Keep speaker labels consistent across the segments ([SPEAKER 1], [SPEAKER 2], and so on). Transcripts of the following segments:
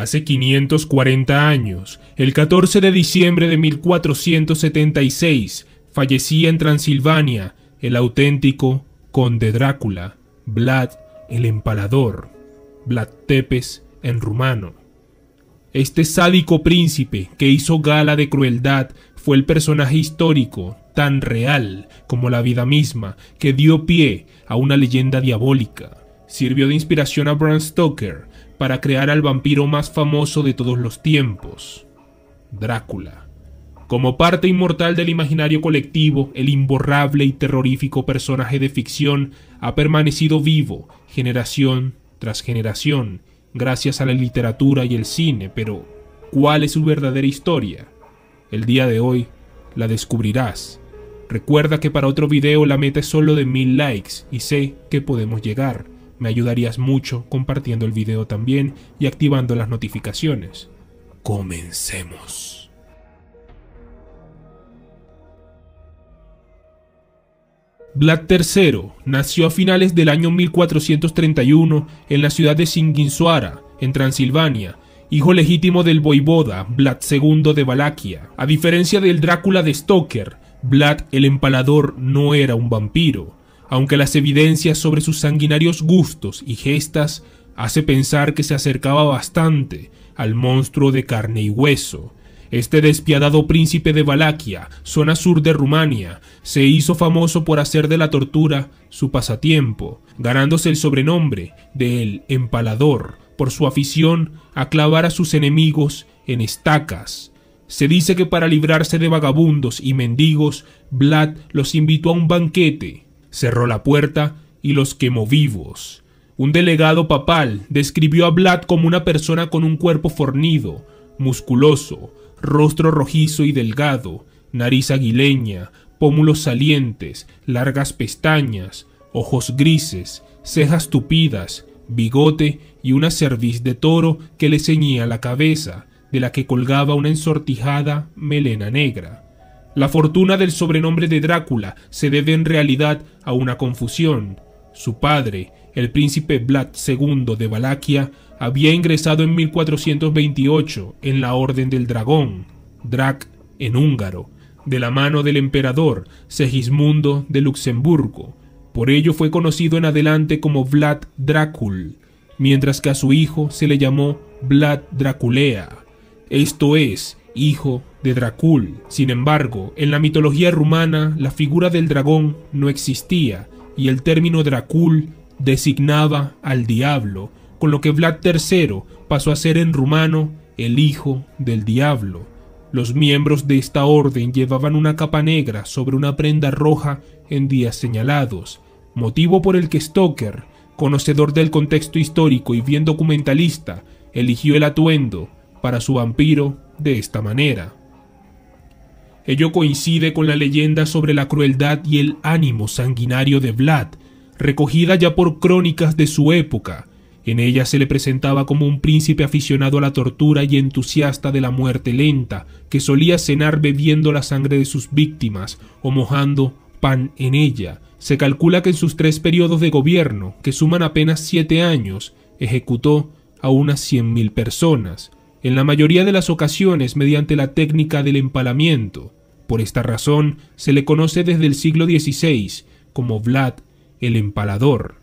[SPEAKER 1] Hace 540 años, el 14 de diciembre de 1476, fallecía en Transilvania el auténtico conde Drácula, Vlad el Empalador, Vlad Tepes en rumano. Este sádico príncipe que hizo gala de crueldad fue el personaje histórico tan real como la vida misma que dio pie a una leyenda diabólica. Sirvió de inspiración a Bram Stoker para crear al vampiro más famoso de todos los tiempos, Drácula. Como parte inmortal del imaginario colectivo, el imborrable y terrorífico personaje de ficción ha permanecido vivo generación tras generación gracias a la literatura y el cine, pero ¿cuál es su verdadera historia? El día de hoy la descubrirás. Recuerda que para otro video la meta es solo de mil likes y sé que podemos llegar. Me ayudarías mucho compartiendo el video también y activando las notificaciones. Comencemos. Vlad III nació a finales del año 1431 en la ciudad de Singinsuara, en Transilvania, hijo legítimo del voivoda Vlad II de Valaquia. A diferencia del Drácula de Stoker, Vlad el Empalador no era un vampiro, aunque las evidencias sobre sus sanguinarios gustos y gestas hace pensar que se acercaba bastante al monstruo de carne y hueso. Este despiadado príncipe de Valaquia, zona sur de Rumania, se hizo famoso por hacer de la tortura su pasatiempo, ganándose el sobrenombre de El Empalador por su afición a clavar a sus enemigos en estacas. Se dice que para librarse de vagabundos y mendigos, Vlad los invitó a un banquete, cerró la puerta y los quemó vivos. Un delegado papal describió a Vlad como una persona con un cuerpo fornido, musculoso, rostro rojizo y delgado, nariz aguileña, pómulos salientes, largas pestañas, ojos grises, cejas tupidas, bigote y una cerviz de toro que le ceñía la cabeza, de la que colgaba una ensortijada melena negra. La fortuna del sobrenombre de Drácula se debe en realidad a una confusión. Su padre, el príncipe Vlad II de Valaquia, había ingresado en 1428 en la Orden del Dragón, Drac en húngaro, de la mano del emperador Segismundo de Luxemburgo, por ello fue conocido en adelante como Vlad Drácul, mientras que a su hijo se le llamó Vlad Draculea, esto es, hijo de Dracul. Sin embargo, en la mitología rumana la figura del dragón no existía y el término Dracul designaba al diablo, con lo que Vlad III pasó a ser en rumano el hijo del diablo. Los miembros de esta orden llevaban una capa negra sobre una prenda roja en días señalados, motivo por el que Stoker, conocedor del contexto histórico y bien documentalista, eligió el atuendo para su vampiro de esta manera. Ello coincide con la leyenda sobre la crueldad y el ánimo sanguinario de Vlad, recogida ya por crónicas de su época, en ella se le presentaba como un príncipe aficionado a la tortura y entusiasta de la muerte lenta, que solía cenar bebiendo la sangre de sus víctimas o mojando pan en ella. Se calcula que en sus tres periodos de gobierno, que suman apenas siete años, ejecutó a unas cien mil personas, en la mayoría de las ocasiones mediante la técnica del empalamiento. Por esta razón se le conoce desde el siglo XVI como Vlad el Empalador.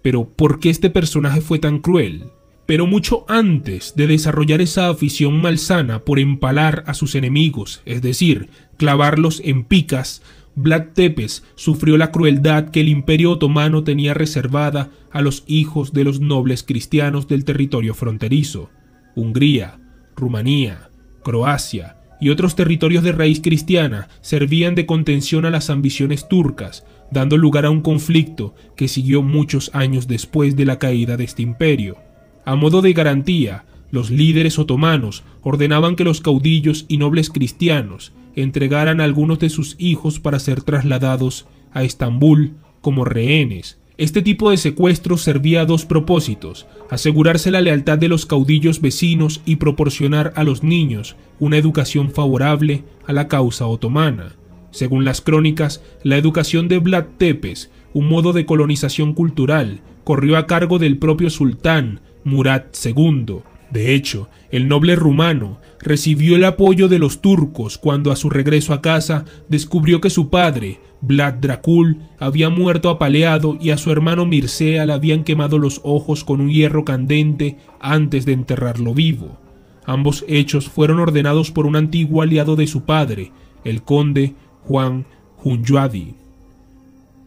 [SPEAKER 1] Pero ¿por qué este personaje fue tan cruel? Pero mucho antes de desarrollar esa afición malsana por empalar a sus enemigos, es decir, clavarlos en picas, Vlad Tepes sufrió la crueldad que el imperio otomano tenía reservada a los hijos de los nobles cristianos del territorio fronterizo. Hungría, Rumanía, Croacia y otros territorios de raíz cristiana servían de contención a las ambiciones turcas, dando lugar a un conflicto que siguió muchos años después de la caída de este imperio. A modo de garantía, los líderes otomanos ordenaban que los caudillos y nobles cristianos entregaran a algunos de sus hijos para ser trasladados a Estambul como rehenes. Este tipo de secuestro servía a dos propósitos, asegurarse la lealtad de los caudillos vecinos y proporcionar a los niños una educación favorable a la causa otomana. Según las crónicas, la educación de Vlad Tepes, un modo de colonización cultural, corrió a cargo del propio sultán Murad II, De hecho, el noble rumano recibió el apoyo de los turcos cuando a su regreso a casa descubrió que su padre, Vlad Dracul, había muerto apaleado y a su hermano Mircea le habían quemado los ojos con un hierro candente antes de enterrarlo vivo. Ambos hechos fueron ordenados por un antiguo aliado de su padre, el conde Juan Hunyadi.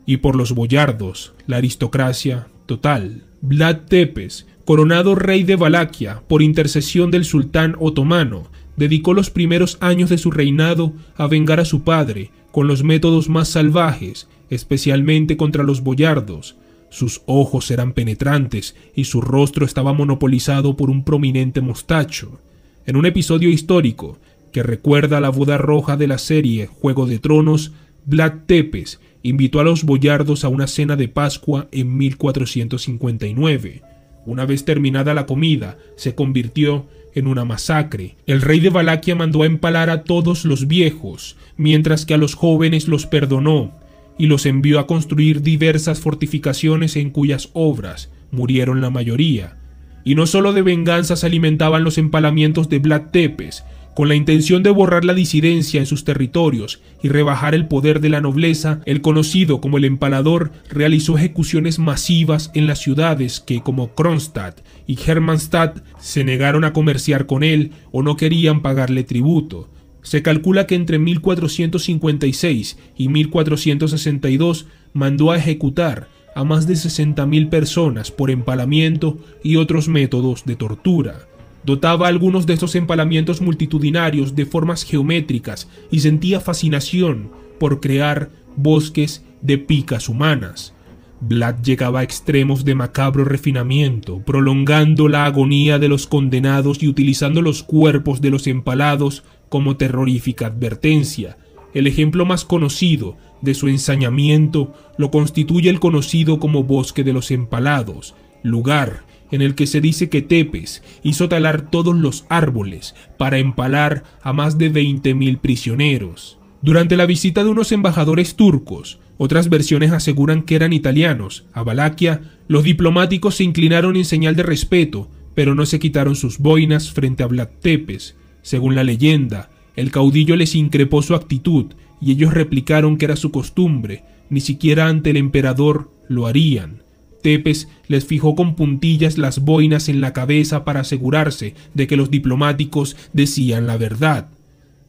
[SPEAKER 1] Y por los boyardos, la aristocracia total. Vlad Tepes coronado rey de Valaquia por intercesión del sultán otomano, dedicó los primeros años de su reinado a vengar a su padre con los métodos más salvajes, especialmente contra los boyardos. Sus ojos eran penetrantes y su rostro estaba monopolizado por un prominente mostacho. En un episodio histórico que recuerda la boda roja de la serie Juego de Tronos, Vlad Tepes invitó a los boyardos a una cena de Pascua en 1459 una vez terminada la comida, se convirtió en una masacre. El rey de Valaquia mandó a empalar a todos los viejos, mientras que a los jóvenes los perdonó, y los envió a construir diversas fortificaciones en cuyas obras murieron la mayoría. Y no solo de venganza se alimentaban los empalamientos de Vlad Tepes, con la intención de borrar la disidencia en sus territorios y rebajar el poder de la nobleza, el conocido como el empalador realizó ejecuciones masivas en las ciudades que, como Kronstadt y Hermannstadt, se negaron a comerciar con él o no querían pagarle tributo. Se calcula que entre 1456 y 1462 mandó a ejecutar a más de 60.000 personas por empalamiento y otros métodos de tortura. Dotaba algunos de estos empalamientos multitudinarios de formas geométricas y sentía fascinación por crear bosques de picas humanas. Vlad llegaba a extremos de macabro refinamiento, prolongando la agonía de los condenados y utilizando los cuerpos de los empalados como terrorífica advertencia. El ejemplo más conocido de su ensañamiento lo constituye el conocido como Bosque de los Empalados, lugar en el que se dice que Tepes hizo talar todos los árboles para empalar a más de 20.000 prisioneros. Durante la visita de unos embajadores turcos, otras versiones aseguran que eran italianos, a Valaquia, los diplomáticos se inclinaron en señal de respeto, pero no se quitaron sus boinas frente a Vlad Tepes. Según la leyenda, el caudillo les increpó su actitud y ellos replicaron que era su costumbre, ni siquiera ante el emperador lo harían. Tepes les fijó con puntillas las boinas en la cabeza para asegurarse de que los diplomáticos decían la verdad.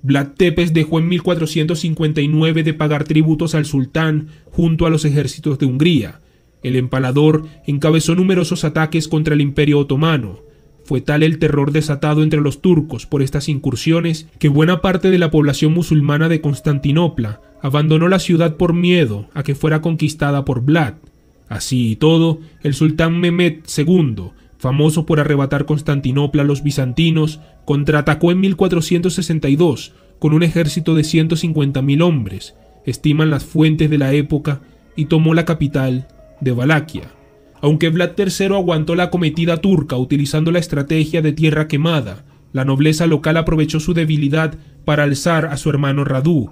[SPEAKER 1] Vlad Tepes dejó en 1459 de pagar tributos al sultán junto a los ejércitos de Hungría. El empalador encabezó numerosos ataques contra el imperio otomano. Fue tal el terror desatado entre los turcos por estas incursiones que buena parte de la población musulmana de Constantinopla abandonó la ciudad por miedo a que fuera conquistada por Vlad. Así y todo, el sultán Mehmed II, famoso por arrebatar Constantinopla a los bizantinos, contraatacó en 1462 con un ejército de 150.000 hombres, estiman las fuentes de la época, y tomó la capital de Valaquia. Aunque Vlad III aguantó la acometida turca utilizando la estrategia de tierra quemada, la nobleza local aprovechó su debilidad para alzar a su hermano Radu,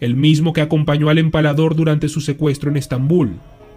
[SPEAKER 1] el mismo que acompañó al empalador durante su secuestro en Estambul.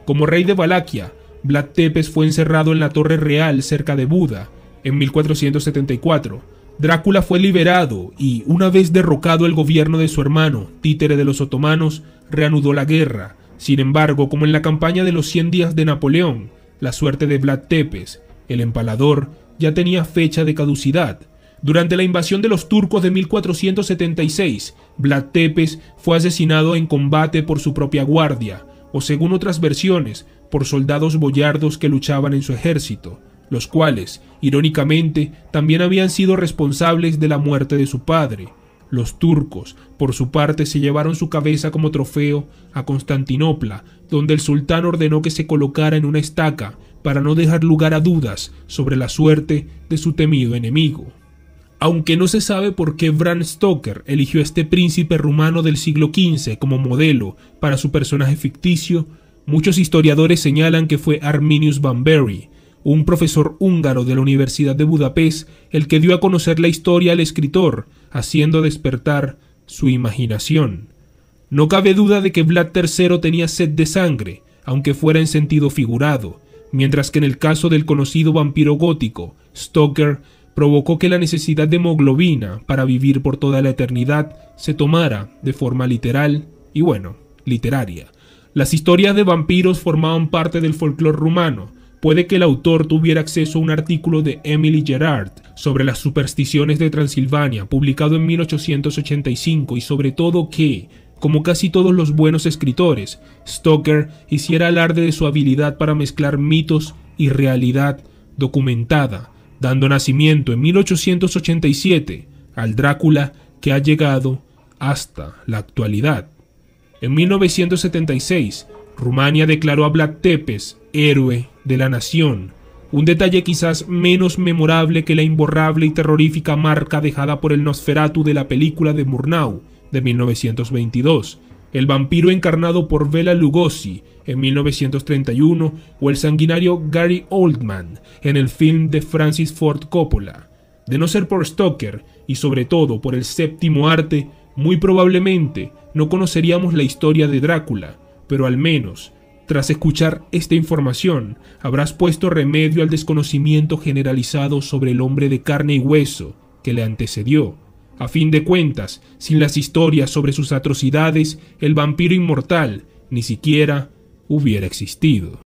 [SPEAKER 1] Como rey de Valaquia, Vlad Tepes fue encerrado en la Torre Real cerca de Buda en 1474. Drácula fue liberado y, una vez derrocado el gobierno de su hermano, títere de los otomanos, reanudó la guerra. Sin embargo, como en la campaña de los 100 días de Napoleón, la suerte de Vlad Tepes, el empalador, ya tenía fecha de caducidad. Durante la invasión de los turcos de 1476, Vlad Tepes fue asesinado en combate por su propia guardia, o según otras versiones, por soldados boyardos que luchaban en su ejército, los cuales, irónicamente, también habían sido responsables de la muerte de su padre. Los turcos, por su parte, se llevaron su cabeza como trofeo a Constantinopla, donde el sultán ordenó que se colocara en una estaca para no dejar lugar a dudas sobre la suerte de su temido enemigo. Aunque no se sabe por qué Bram Stoker eligió a este príncipe rumano del siglo XV como modelo para su personaje ficticio, muchos historiadores señalan que fue Arminius Van Berry, un profesor húngaro de la Universidad de Budapest, el que dio a conocer la historia al escritor, haciendo despertar su imaginación. No cabe duda de que Vlad III tenía sed de sangre, aunque fuera en sentido figurado, mientras que en el caso del conocido vampiro gótico, Stoker provocó que la necesidad de hemoglobina para vivir por toda la eternidad se tomara de forma literal y bueno, literaria. Las historias de vampiros formaban parte del folclore rumano. Puede que el autor tuviera acceso a un artículo de Emily Gerard sobre las supersticiones de Transilvania, publicado en 1885, y sobre todo que, como casi todos los buenos escritores, Stoker hiciera alarde de su habilidad para mezclar mitos y realidad documentada, dando nacimiento en 1887 al Drácula que ha llegado hasta la actualidad. En 1976, Rumania declaró a Vlad Tepes héroe de la nación, un detalle quizás menos memorable que la imborrable y terrorífica marca dejada por el Nosferatu de la película de Murnau de 1922, el vampiro encarnado por Bela Lugosi en 1931 o el sanguinario Gary Oldman en el film de Francis Ford Coppola. De no ser por Stoker y sobre todo por el séptimo arte, muy probablemente no conoceríamos la historia de Drácula, pero al menos, tras escuchar esta información, habrás puesto remedio al desconocimiento generalizado sobre el hombre de carne y hueso que le antecedió. A fin de cuentas, sin las historias sobre sus atrocidades, el vampiro inmortal ni siquiera hubiera existido.